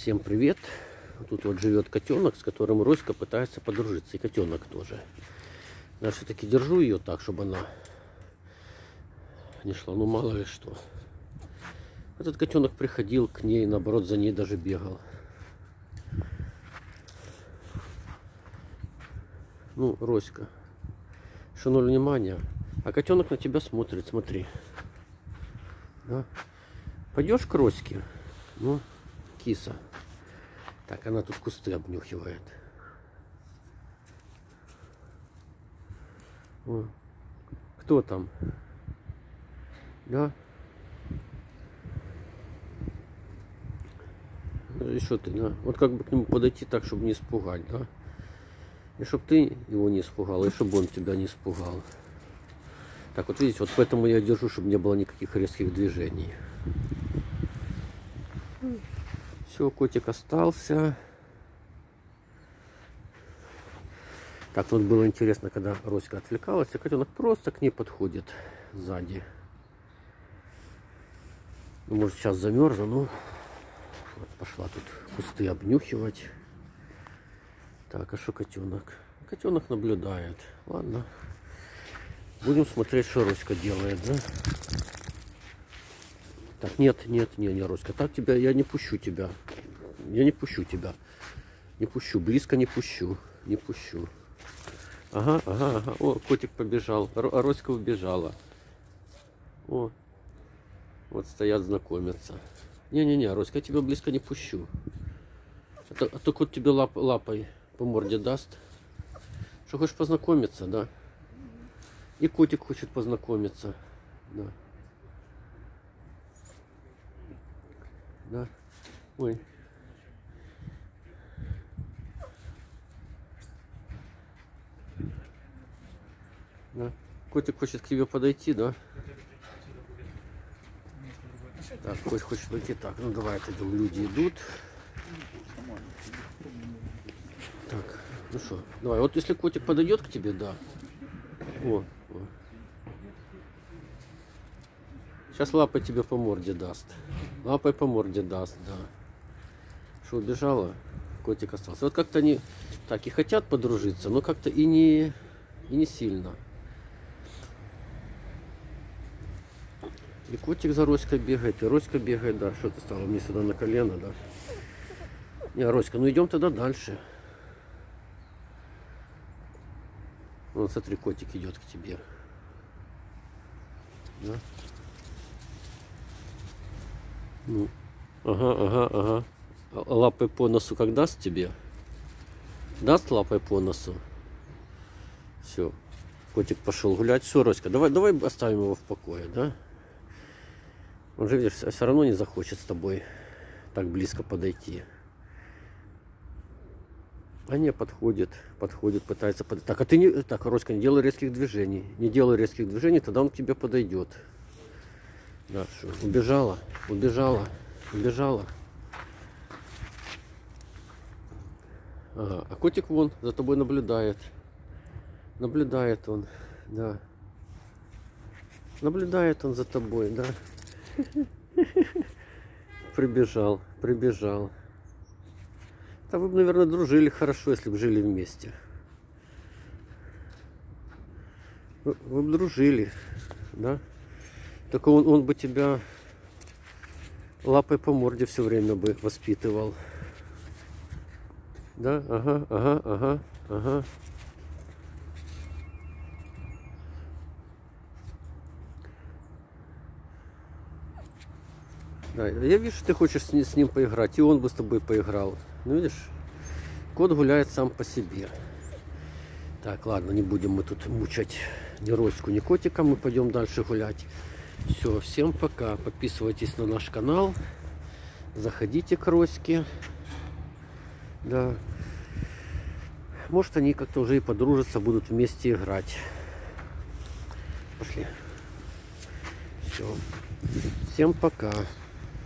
Всем привет! Тут вот живет котенок, с которым Роська пытается подружиться. И котенок тоже. Я все-таки держу ее так, чтобы она не шла. Ну мало ли что. Этот котенок приходил к ней, наоборот, за ней даже бегал. Ну, Роська, шинуль внимания. А котенок на тебя смотрит, смотри. Да? Пойдешь к Роське? Ну, киса. Так, она тут кусты обнюхивает. О, кто там? Да? И что ты, да? Вот как бы к нему подойти так, чтобы не испугать, да? И чтобы ты его не испугал, и чтобы он тебя не испугал. Так вот видите, вот поэтому я держу, чтобы не было никаких резких движений. Все, котик остался. Так, вот было интересно, когда Роська отвлекалась, и котенок просто к ней подходит сзади. Ну, может, сейчас замерзла, но вот пошла тут кусты обнюхивать. Так, а что котенок? Котенок наблюдает. Ладно. Будем смотреть, что Роська делает, да? Так, нет, нет, не, не, Роська, так тебя, я не пущу тебя. Я не пущу тебя. Не пущу, близко не пущу. Не пущу. Ага, ага, ага. О, котик побежал. А Роська убежала. О, вот стоят знакомятся. Не-не-не, Роська, я тебя близко не пущу. А то, а то кот тебе лап, лапой по морде даст. Что, хочешь познакомиться, да? И котик хочет познакомиться. Да. Да. Ой. Да. Котик хочет к тебе подойти, да? Так, котик хочет подойти. Так, ну давай отойдем. Люди идут. Так, ну что, давай. Вот если котик подойдет к тебе, да. О, о. Сейчас лапой тебе по морде даст. Лапой по морде даст, да. Что, убежала? Котик остался. Вот как-то они так и хотят подружиться, но как-то и не, и не сильно. И котик за Роськой бегает, и Роська бегает, да. Что ты стала мне сюда на колено, да? Не, Роська, ну идем тогда дальше. Вот смотри, котик идет к тебе. Да? Ну, ага, ага, ага. А лапой по носу как даст тебе? Даст лапой по носу? Все. Котик пошел гулять. Все, Роська, давай, давай оставим его в покое, да? Он же, видишь, все равно не захочет с тобой так близко подойти. А не подходит, подходит, пытается подойти. Так, а ты не... Так, Роська, не делай резких движений. Не делай резких движений, тогда он к тебе подойдет. Да, что, убежала, убежала, убежала. Ага, а котик вон за тобой наблюдает. Наблюдает он, да. Наблюдает он за тобой, да. Прибежал, прибежал. Да вы бы, наверное, дружили хорошо, если бы жили вместе. Вы, вы бы дружили, да? Только он, он бы тебя лапой по морде все время бы воспитывал. Да, ага, ага, ага, ага. Да, я вижу, что ты хочешь с с ним поиграть, и он бы с тобой поиграл. Ну, видишь, кот гуляет сам по себе. Так, ладно, не будем мы тут мучать ни Роську, ни котика, мы пойдем дальше гулять. Все, всем пока. Подписывайтесь на наш канал. Заходите к Роське. Да. Может, они как-то уже и подружатся, будут вместе играть. Пошли. Все. Всем пока.